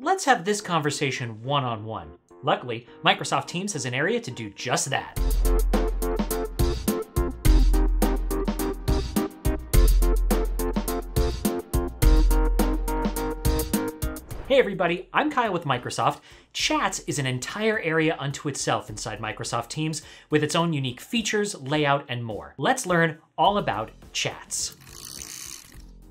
let's have this conversation one on one. Luckily, Microsoft Teams has an area to do just that. Hey everybody, I'm Kyle with Microsoft. Chats is an entire area unto itself inside Microsoft Teams with its own unique features, layout, and more. Let's learn all about chats.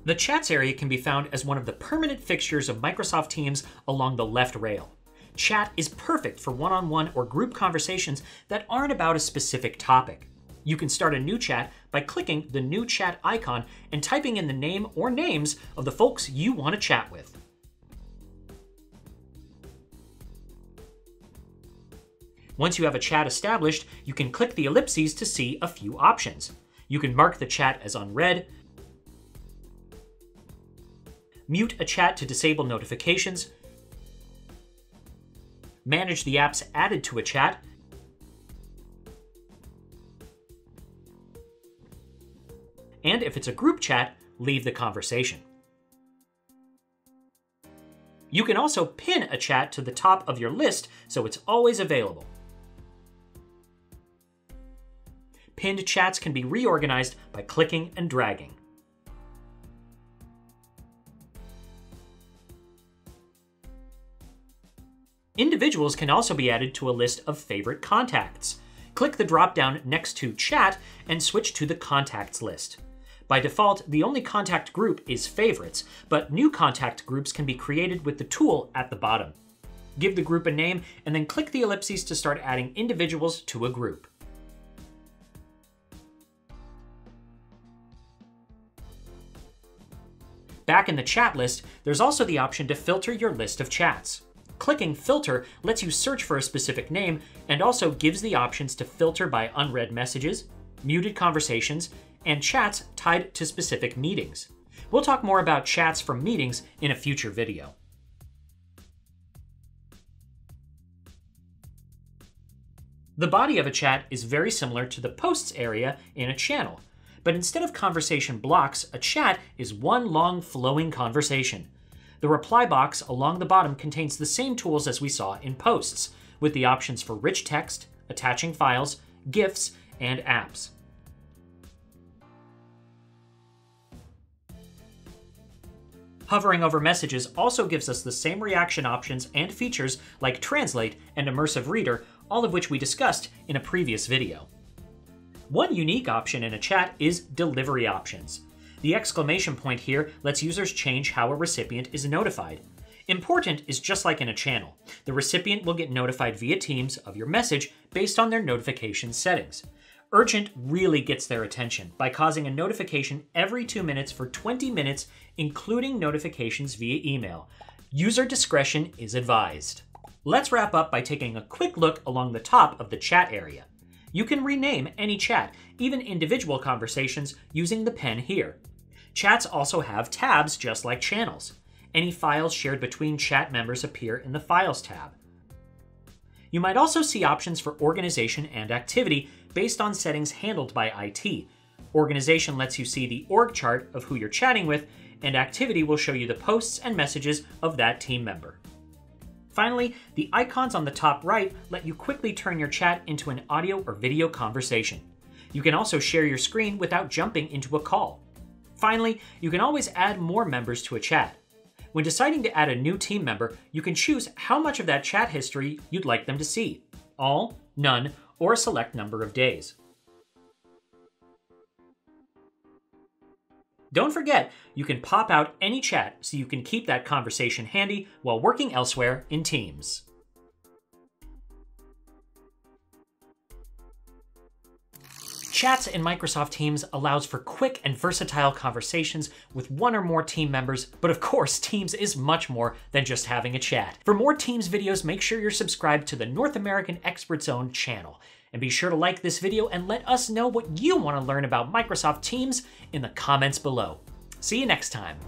The chats area can be found as one of the permanent fixtures of Microsoft Teams along the left rail. Chat is perfect for one-on-one or group conversations that aren't about a specific topic. You can start a new chat by clicking the new chat icon and typing in the name or names of the folks you want to chat with. Once you have a chat established, you can click the ellipses to see a few options. You can mark the chat as unread, mute a chat to disable notifications, manage the apps added to a chat, and if it's a group chat, leave the conversation. You can also pin a chat to the top of your list so it's always available. pinned chats can be reorganized by clicking and dragging. Individuals can also be added to a list of favorite contacts. Click the drop-down next to Chat and switch to the Contacts list. By default, the only contact group is Favorites, but new contact groups can be created with the tool at the bottom. Give the group a name, and then click the ellipses to start adding individuals to a group. Back in the chat list, there's also the option to filter your list of chats. Clicking Filter lets you search for a specific name and also gives the options to filter by unread messages, muted conversations, and chats tied to specific meetings. We'll talk more about chats from meetings in a future video. The body of a chat is very similar to the posts area in a channel, but instead of conversation blocks, a chat is one long flowing conversation. The reply box along the bottom contains the same tools as we saw in posts, with the options for rich text, attaching files, GIFs, and apps. Hovering over messages also gives us the same reaction options and features like Translate and Immersive Reader, all of which we discussed in a previous video. One unique option in a chat is delivery options. The exclamation point here lets users change how a recipient is notified. Important is just like in a channel. The recipient will get notified via Teams of your message based on their notification settings. Urgent really gets their attention by causing a notification every two minutes for 20 minutes, including notifications via email. User discretion is advised. Let's wrap up by taking a quick look along the top of the chat area. You can rename any chat, even individual conversations, using the pen here. Chats also have tabs just like channels. Any files shared between chat members appear in the Files tab. You might also see options for organization and activity based on settings handled by IT. Organization lets you see the org chart of who you're chatting with, and activity will show you the posts and messages of that team member. Finally, the icons on the top right let you quickly turn your chat into an audio or video conversation. You can also share your screen without jumping into a call. Finally, you can always add more members to a chat. When deciding to add a new team member, you can choose how much of that chat history you'd like them to see all, none, or a select number of days. Don't forget, you can pop out any chat so you can keep that conversation handy while working elsewhere in Teams. Chats in Microsoft Teams allows for quick and versatile conversations with one or more team members, but of course, Teams is much more than just having a chat. For more Teams videos, make sure you're subscribed to the North American Expert Zone channel. And be sure to like this video and let us know what you want to learn about Microsoft Teams in the comments below. See you next time.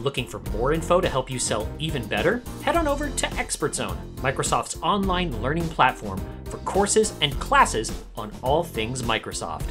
Looking for more info to help you sell even better? Head on over to ExpertZone, Microsoft's online learning platform for courses and classes on all things Microsoft.